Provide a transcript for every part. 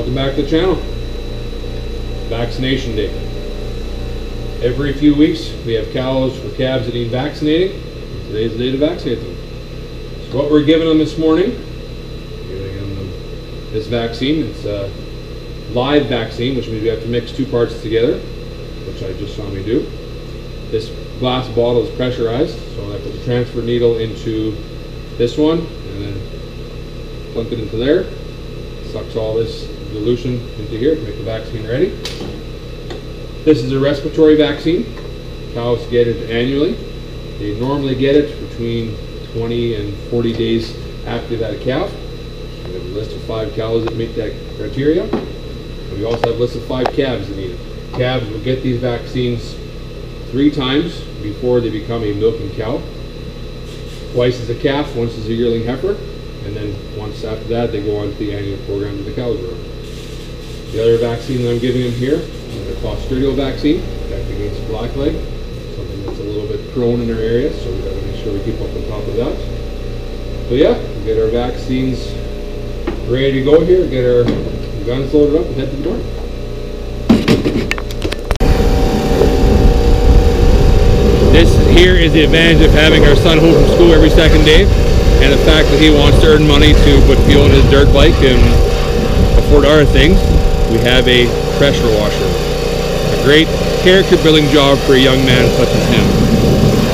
Welcome back to the channel. Vaccination Day. Every few weeks we have cows or calves that need vaccinating. Today's the day to vaccinate them. So what we're giving them this morning, giving them this vaccine. It's a live vaccine, which means we have to mix two parts together, which I just saw me do. This glass bottle is pressurized, so I put the transfer needle into this one and then plunk it into there. Sucks all this dilution into here to make the vaccine ready. This is a respiratory vaccine. Cows get it annually. They normally get it between 20 and 40 days after that calf. We have a list of five cows that meet that criteria. And we also have a list of five calves that need it. Calves will get these vaccines three times before they become a milking cow. Twice as a calf, once as a yearling heifer, and then once after that they go on to the annual program that the cows are on. The other vaccine that I'm giving him here is a Clostridial vaccine, protect against blackleg, something that's a little bit prone in our area, so we gotta make sure we keep up on top of that. So yeah, get our vaccines ready to go here, get our guns loaded up and head to the barn. This here is the advantage of having our son home from school every second day, and the fact that he wants to earn money to put fuel in his dirt bike and afford other things. We have a pressure washer. A great character building job for a young man such as him.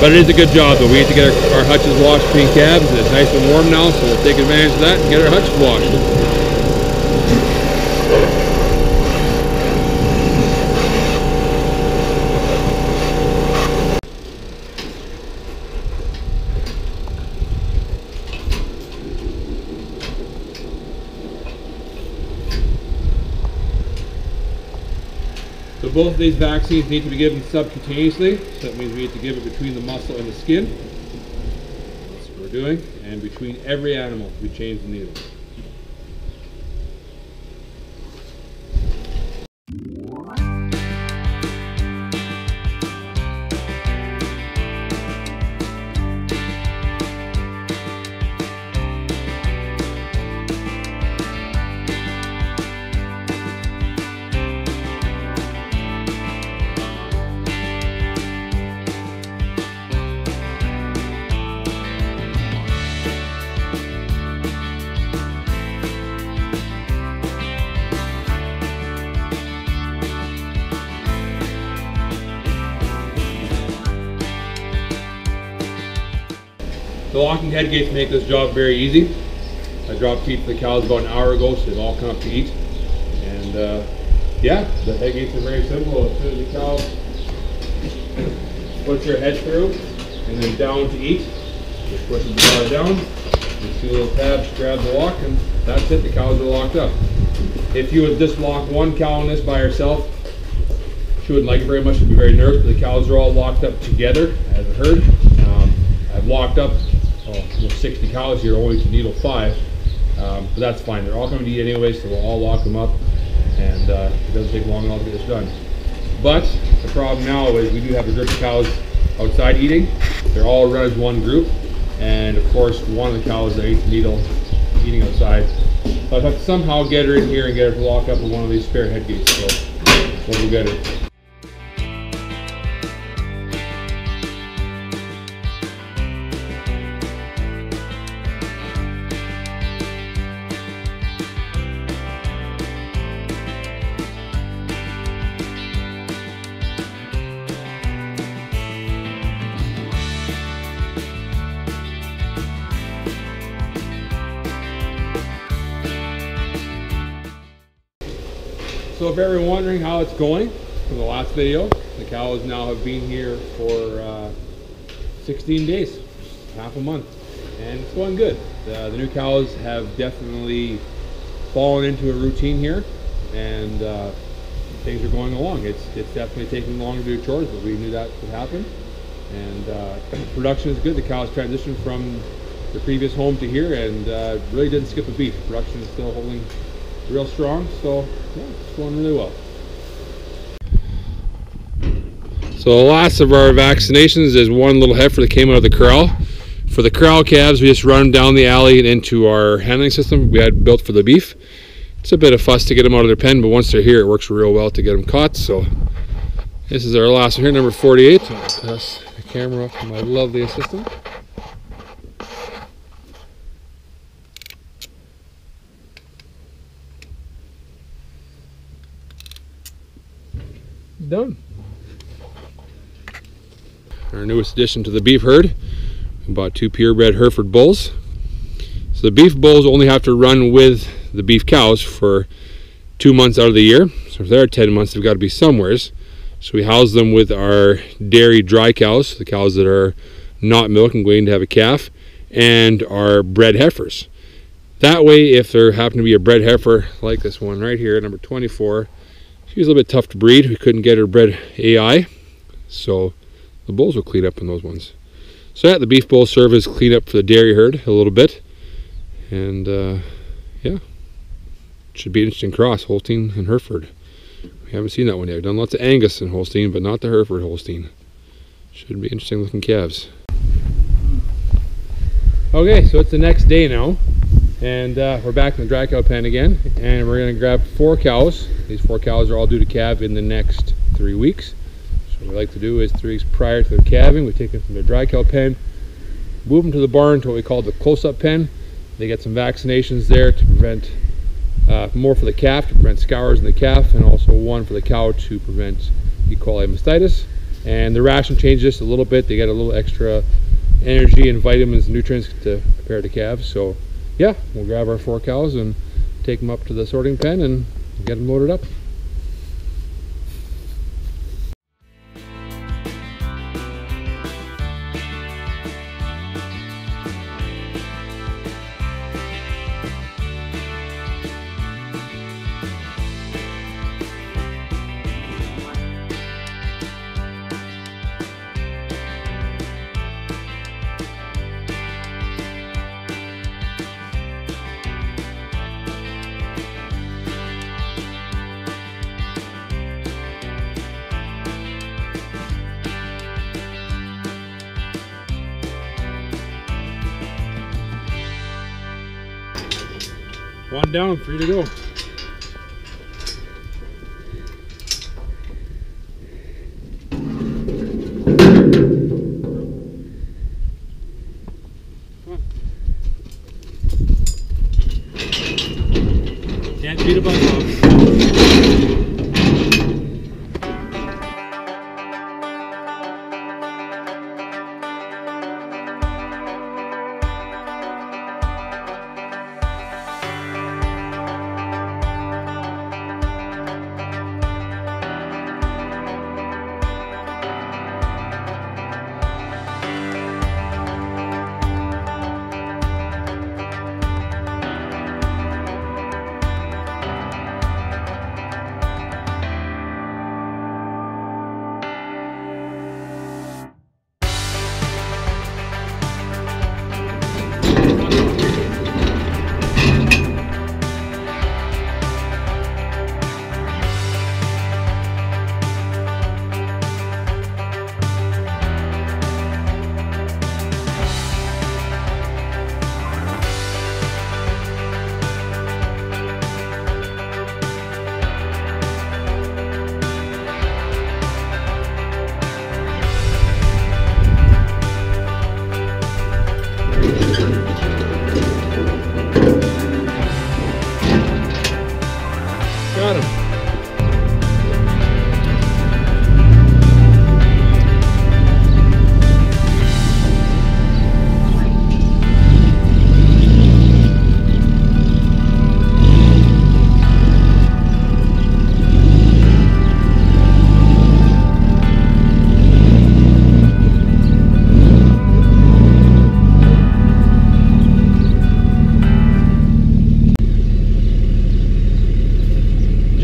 But it is a good job though. We need to get our, our hutches washed between cabs. and It's nice and warm now, so we'll take advantage of that and get our hutches washed. Both of these vaccines need to be given subcutaneously. So that means we need to give it between the muscle and the skin. That's what we're doing. And between every animal, we change the needle. Locking head gates make this job very easy. I dropped feed for the cows about an hour ago, so they've all come up to eat. And uh, yeah, the head gates are very simple. As soon as the cow puts her head through and then down to eat, just pushes the bar down, these two little tabs grab the lock, and that's it, the cows are locked up. If you would just lock one cow on this by herself, she wouldn't like it very much, she'd be very nervous, the cows are all locked up together as a herd. Um, I've locked up oh, almost 60 cows here, only to needle five. Um, but that's fine. They're all coming to eat anyway, so we'll all lock them up. And uh, it doesn't take long at all to get this done. But the problem now is we do have a group of cows outside eating. They're all run as one group. And of course, one of the cows that ate the needle eating outside. So I have to somehow get her in here and get her to lock up with one of these spare head gates. So we'll get her. How it's going from the last video, the cows now have been here for uh, 16 days, half a month, and it's going good. The, the new cows have definitely fallen into a routine here, and uh, things are going along. It's it's definitely taking longer to do chores, but we knew that would happen. And uh, production is good. The cows transitioned from the previous home to here, and uh, really didn't skip a beat. Production is still holding real strong, so yeah, it's going really well. So the last of our vaccinations is one little heifer that came out of the corral. For the corral calves, we just run them down the alley and into our handling system we had built for the beef. it's a bit of fuss to get them out of their pen, but once they're here, it works real well to get them caught. So this is our last one here, number 48. I'll pass the camera off to my lovely assistant. Done. Our newest addition to the beef herd. We bought two purebred Hereford bulls. So the beef bulls only have to run with the beef cows for two months out of the year. So if they're 10 months, they've got to be somewheres. So we house them with our dairy dry cows, the cows that are not milking, going to have a calf, and our bred heifers. That way, if there happened to be a bred heifer like this one right here, number 24, she was a little bit tough to breed. We couldn't get her bred AI, so the bulls will clean up in those ones. So yeah, the beef bulls serve as cleanup for the dairy herd a little bit, and uh, yeah, should be an interesting cross, Holstein and Hereford. We haven't seen that one yet. We've done lots of Angus and Holstein, but not the Hereford Holstein. Should be interesting looking calves. Okay, so it's the next day now, and uh, we're back in the dry cow pen again, and we're going to grab four cows. These four cows are all due to calve in the next three weeks. What we like to do is three weeks prior to their calving, we take them from their dry cow pen, move them to the barn to what we call the close-up pen. They get some vaccinations there to prevent uh, more for the calf to prevent scours in the calf, and also one for the cow to prevent E. coli mastitis. And the ration changes just a little bit. They get a little extra energy and vitamins and nutrients to prepare the calves. So, yeah, we'll grab our four cows and take them up to the sorting pen and get them loaded up. Down, free to go.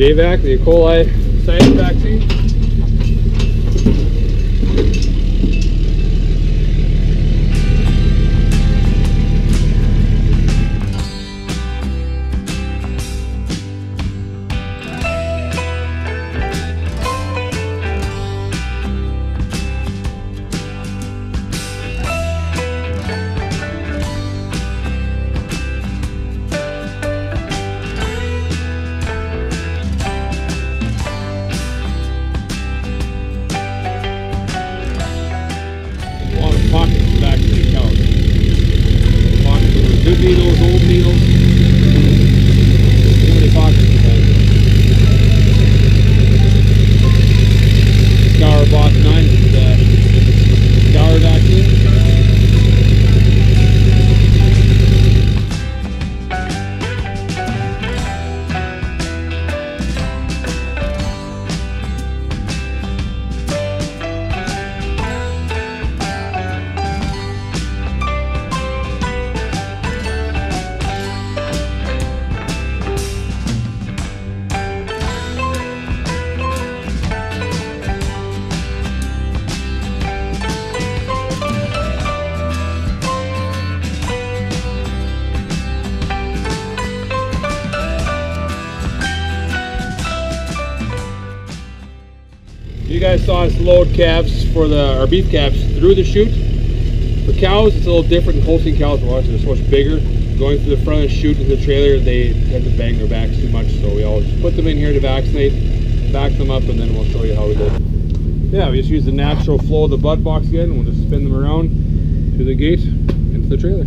JVAC, the E. coli science vaccine. Us load calves for the our beef calves through the chute. For cows, it's a little different Holstein cows. They're so much bigger. Going through the front of the chute into the trailer, they tend to bang their backs too much. So we always put them in here to vaccinate, back them up, and then we'll show you how we do it. Yeah, we just use the natural flow of the butt box again. and We'll just spin them around to the gate into the trailer.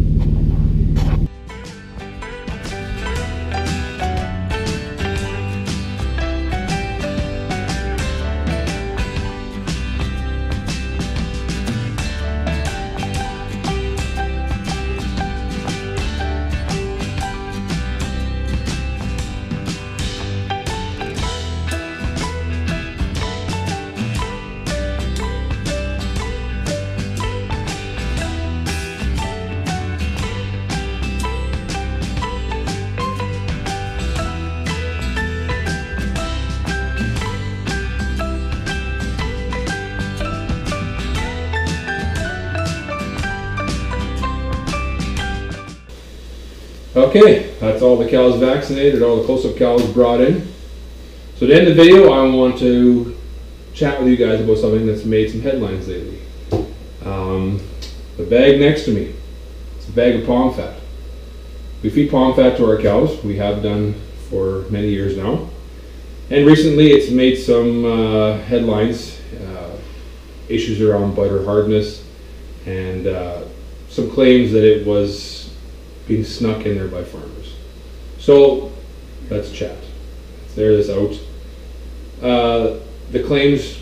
Okay, that's all the cows vaccinated, all the close-up cows brought in. So to end the video, I want to chat with you guys about something that's made some headlines lately. Um, the bag next to me, it's a bag of palm fat. We feed palm fat to our cows. We have done for many years now. And recently it's made some uh, headlines, uh, issues around butter hardness, and uh, some claims that it was being snuck in there by farmers. So let's chat. Air this out. Uh, the claims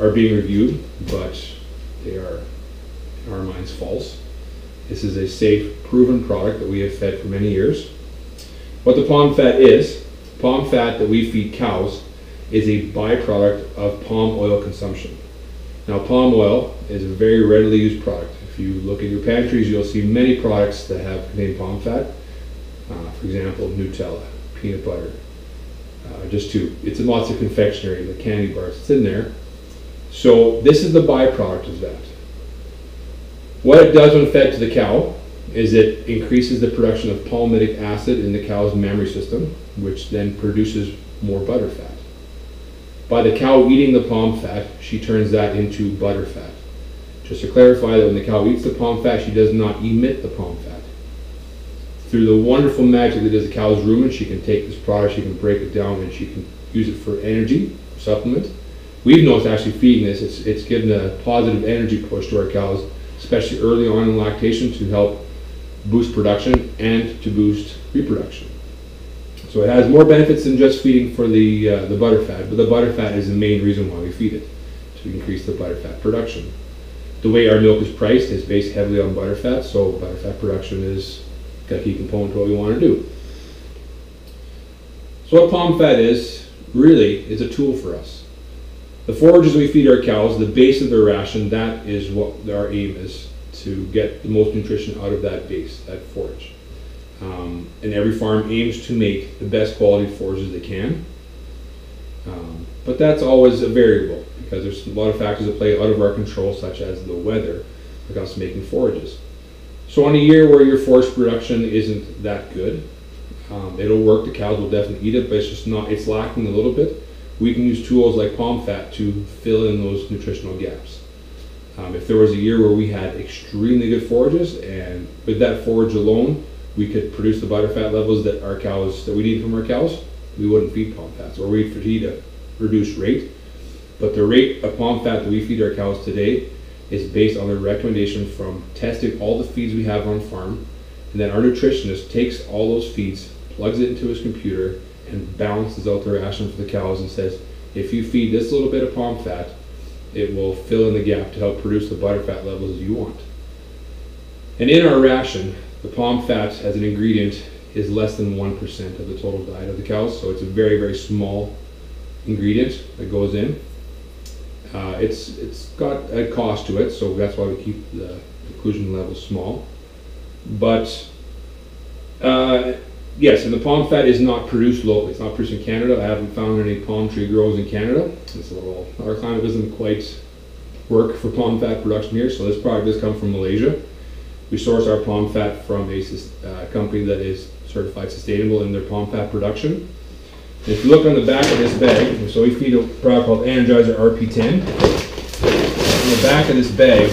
are being reviewed, but they are, in our minds, false. This is a safe, proven product that we have fed for many years. What the palm fat is, palm fat that we feed cows is a byproduct of palm oil consumption. Now, palm oil is a very readily used product you look at your pantries, you'll see many products that have contain palm fat. Uh, for example, Nutella, peanut butter, uh, just two. It's in lots of confectionery, the candy bars, it's in there. So this is the byproduct of that. What it does when fed to the cow is it increases the production of palmitic acid in the cow's mammary system, which then produces more butter fat. By the cow eating the palm fat, she turns that into butter fat. Just to clarify that when the cow eats the palm fat, she does not emit the palm fat. Through the wonderful magic that is the cow's rumen, she can take this product, she can break it down, and she can use it for energy, supplement. We've noticed actually feeding this, it's, it's given a positive energy push to our cows, especially early on in lactation to help boost production and to boost reproduction. So it has more benefits than just feeding for the, uh, the butter fat, but the butter fat is the main reason why we feed it, to increase the butter fat production the way our milk is priced is based heavily on butterfat, so butterfat production is a key component to what we want to do. So what palm fat is, really, is a tool for us. The forages we feed our cows, the base of their ration, that is what our aim is, to get the most nutrition out of that base, that forage. Um, and every farm aims to make the best quality forages they can. Um, but that's always a variable because there's a lot of factors that play out of our control, such as the weather, like us making forages. So on a year where your forage production isn't that good, um, it'll work. The cows will definitely eat it, but it's just not. It's lacking a little bit. We can use tools like palm fat to fill in those nutritional gaps. Um, if there was a year where we had extremely good forages, and with that forage alone, we could produce the butterfat levels that our cows that we need from our cows, we wouldn't feed palm fats, or we'd feed a reduced rate but the rate of palm fat that we feed our cows today is based on the recommendation from testing all the feeds we have on farm. And then our nutritionist takes all those feeds, plugs it into his computer, and balances out the ration for the cows and says, if you feed this little bit of palm fat, it will fill in the gap to help produce the butterfat levels you want. And in our ration, the palm fat as an ingredient is less than 1% of the total diet of the cows, so it's a very, very small ingredient that goes in. Uh, it's it's got a cost to it, so that's why we keep the inclusion level small. But uh, yes, and the palm fat is not produced locally. It's not produced in Canada. I haven't found any palm tree grows in Canada. It's a little our climate doesn't quite work for palm fat production here, so this product does come from Malaysia. We source our palm fat from a uh, company that is certified sustainable in their palm fat production. If you look on the back of this bag, so we feed a product called Energizer RP10. On the back of this bag,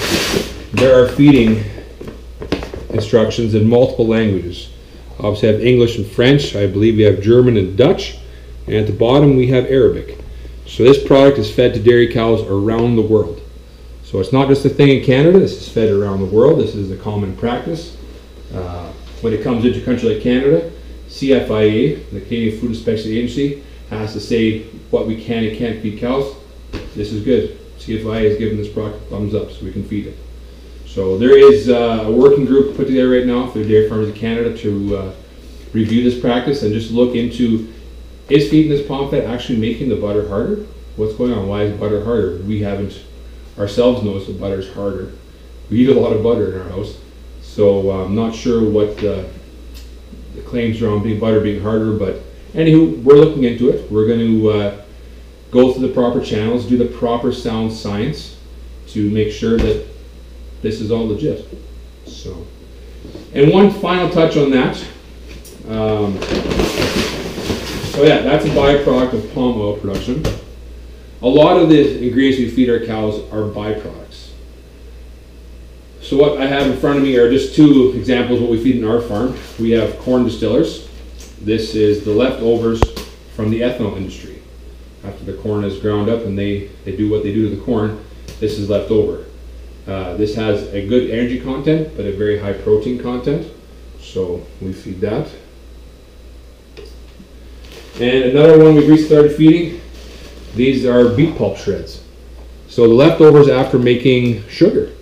there are feeding instructions in multiple languages. Obviously, I have English and French. I believe we have German and Dutch. And at the bottom, we have Arabic. So this product is fed to dairy cows around the world. So it's not just a thing in Canada. This is fed around the world. This is a common practice. Uh, when it comes into a country like Canada, CFIA, the Canadian Food Inspection Agency, has to say what we can and can't feed cows. This is good. CFIA has given this product thumbs up so we can feed it. So there is uh, a working group put together right now for the dairy farmers of Canada to uh, review this practice and just look into is feeding this palm fat actually making the butter harder? What's going on? Why is butter harder? We haven't ourselves noticed that butter is harder. We eat a lot of butter in our house, so uh, I'm not sure what the, the claims are on being butter being harder, but anywho, we're looking into it. We're going to uh, go through the proper channels, do the proper sound science to make sure that this is all legit. So, and one final touch on that. Um, so yeah, that's a byproduct of palm oil production. A lot of the ingredients we feed our cows are byproducts. So what I have in front of me are just two examples of what we feed in our farm. We have corn distillers. This is the leftovers from the ethanol industry. After the corn is ground up and they, they do what they do to the corn, this is left over. Uh, this has a good energy content, but a very high protein content. So we feed that. And another one we've restarted feeding, these are beet pulp shreds. So the leftovers after making sugar.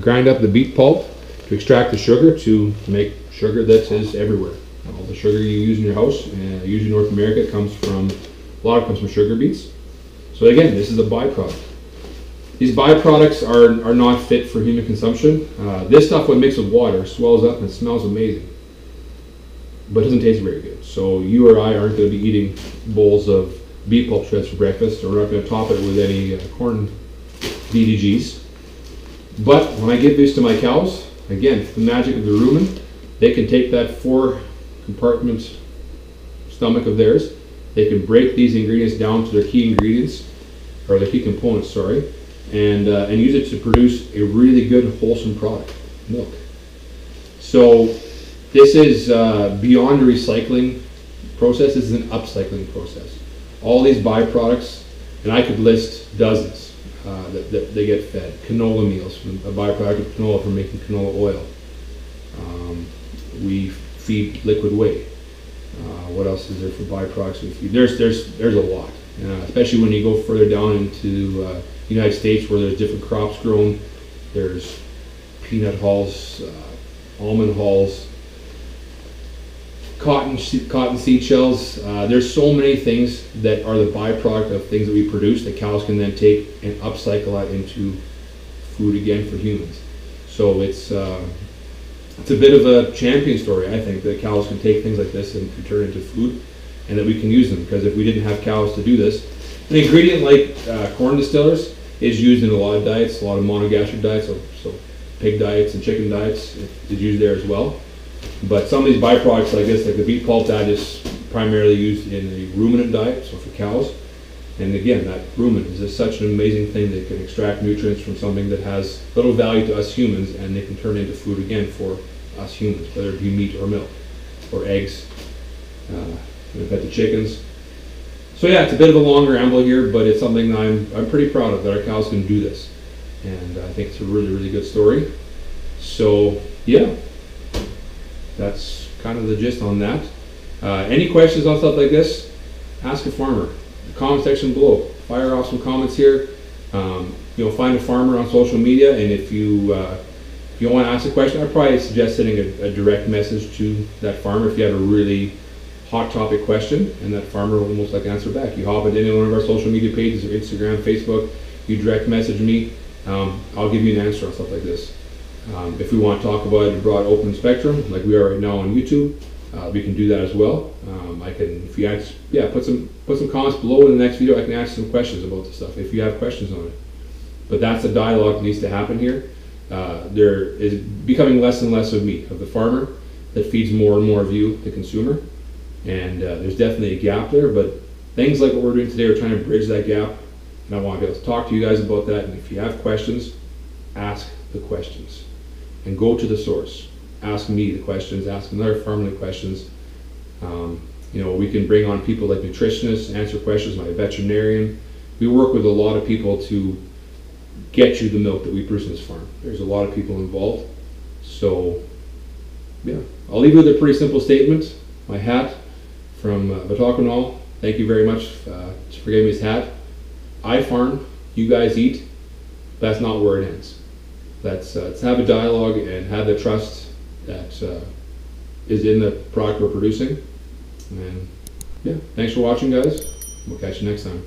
Grind up the beet pulp to extract the sugar to make sugar that is everywhere. All the sugar you use in your house, uh, usually North America, comes from, a lot of comes from sugar beets. So again, this is a byproduct. These byproducts are, are not fit for human consumption. Uh, this stuff, when mixed with water, swells up and smells amazing, but doesn't taste very good. So you or I aren't going to be eating bowls of beet pulp shreds for breakfast, or we're not going to top it with any uh, corn DDGs. But when I give these to my cows, again, the magic of the rumen, they can take that four compartments stomach of theirs, they can break these ingredients down to their key ingredients, or their key components, sorry, and, uh, and use it to produce a really good, wholesome product, milk. So this is uh, beyond a recycling process, this is an upcycling process. All these byproducts, and I could list dozens uh, that, that, they get fed. Canola meals, a byproduct of canola from making canola oil. Um, we feed liquid whey. Uh, what else is there for byproducts we feed? There's, there's, there's a lot, uh, especially when you go further down into uh, United States where there's different crops grown. There's peanut hulls, uh, almond hulls, cotton cotton seed shells. Uh, there's so many things that are the byproduct of things that we produce that cows can then take and upcycle that into food again for humans. So it's uh, it's a bit of a champion story, I think, that cows can take things like this and, turn it into food, and that we can use them. Because if we didn't have cows to do this, an ingredient like uh, corn distillers is used in a lot of diets, a lot of monogastric diets, so, so pig diets and chicken diets is used there as well. But some of these byproducts like this, like the beet pulp, that is primarily used in a ruminant diet, so for cows. And again, that rumen is such an amazing thing that can extract nutrients from something that has little value to us humans, and they can turn into food again for us humans, whether it be meat or milk or eggs. Uh, we've got the chickens. So yeah, it's a bit of a long ramble here, but it's something I'm I'm pretty proud of that our cows can do this, and I think it's a really really good story. So yeah, that's kind of the gist on that. Uh, any questions on stuff like this? Ask a farmer. The comment section below. Fire off some comments here. Um, you'll find a farmer on social media, and if you uh, if you want to ask a question, I'd probably suggest sending a, a, direct message to that farmer if you have a really hot topic question, and that farmer will most likely answer back. You hop into any one of our social media pages, or Instagram, Facebook, you direct message me. Um, I'll give you an answer on stuff like this. Um, if we want to talk about a broad open spectrum, like we are right now on YouTube, uh, we can do that as well. Um, I can, if you ask, yeah, put some put some comments below in the next video. I can ask some questions about the stuff if you have questions on it. But that's a dialogue that needs to happen here. Uh, there is becoming less and less of me, of the farmer, that feeds more and more of you, the consumer. And uh, there's definitely a gap there, but things like what we're doing today, we're trying to bridge that gap. And I want to be able to talk to you guys about that. And if you have questions, ask the questions and go to the source. Ask me the questions, ask another farmer the questions. Um, you know, we can bring on people like nutritionists, answer questions, my veterinarian. We work with a lot of people to get you the milk that we produce in this farm. There's a lot of people involved. So, yeah, I'll leave you with a pretty simple statement. My hat from uh. Thank you very much uh, for giving me his hat. I farm, you guys eat. That's not where it ends. Let's, uh, have a dialogue and have the trust that uh, is in the product we're producing. And yeah, thanks for watching, guys. We'll catch you next time.